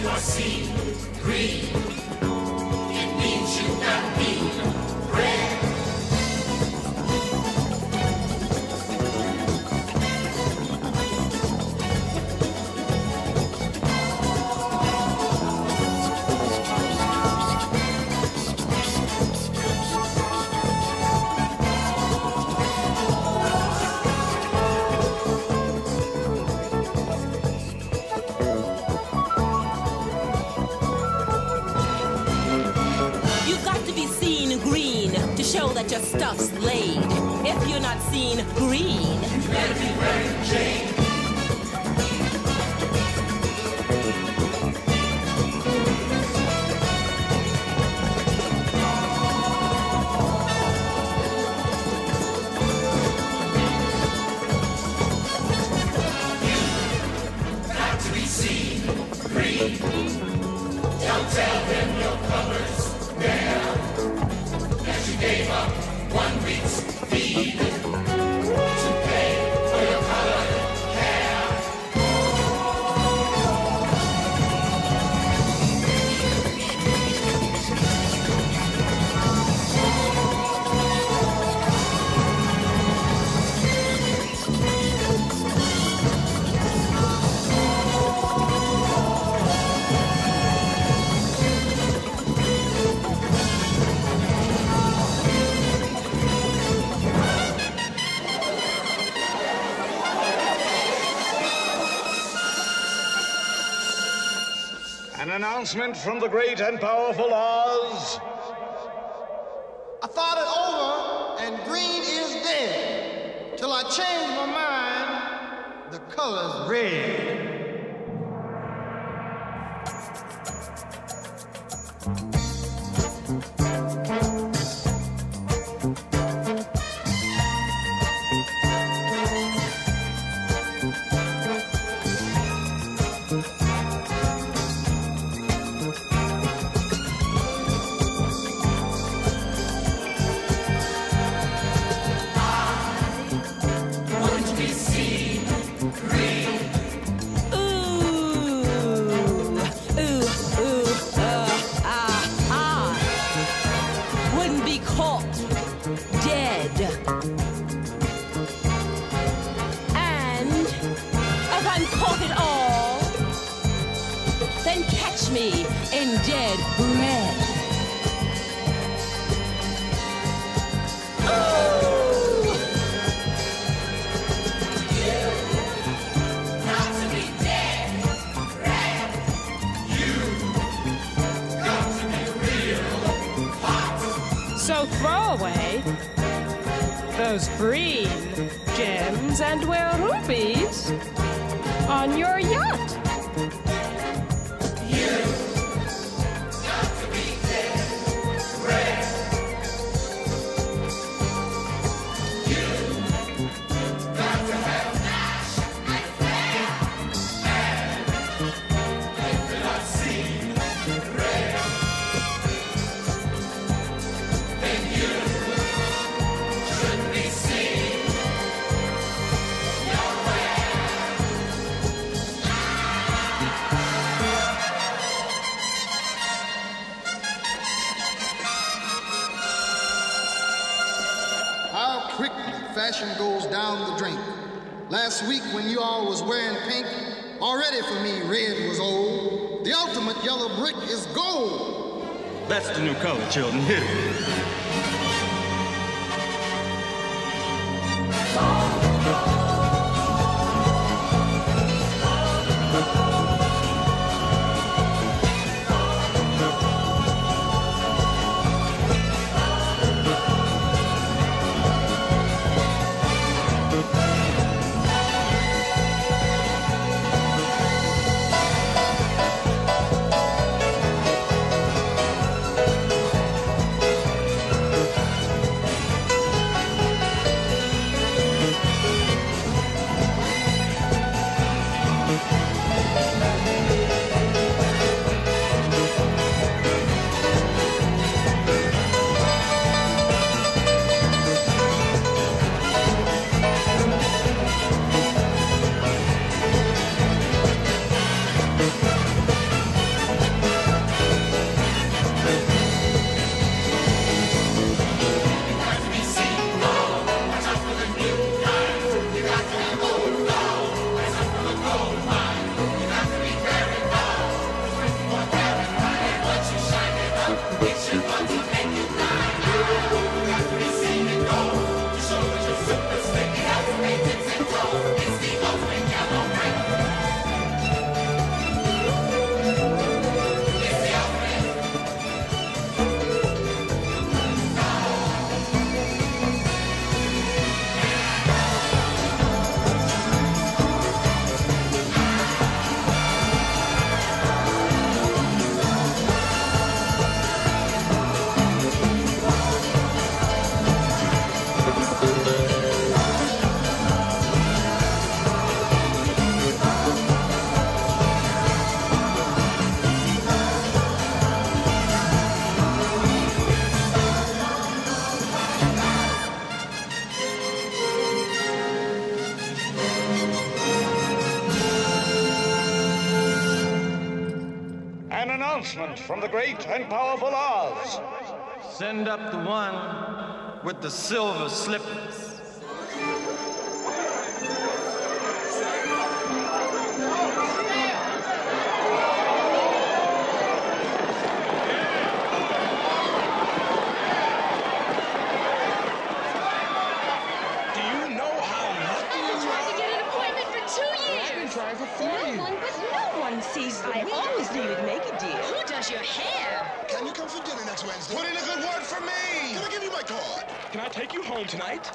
You are seen green, show that your stuff's laid. If you're not seen green, You better be wearing. Announcement from the great and powerful Oz. I thought it over, and green is dead. Till I changed my mind, the color's red. Want me in dead red. So throw away those green gems and wear rubies on your yacht. Down the drain. Last week when you all was wearing pink, already for me red was old. The ultimate yellow brick is gold. That's the new color, children. Hit it. Announcement from the great and powerful Oz. Send up the one with the silver slippers. Do you know how lucky I've been you trying to get an appointment for two years. I've been trying for four No years. one, but no one sees the I wheel. always knew you'd make a deal. Who does your hair? Can you come for dinner next Wednesday? Put in a good word for me. Can I give you my card? Can I take you home tonight?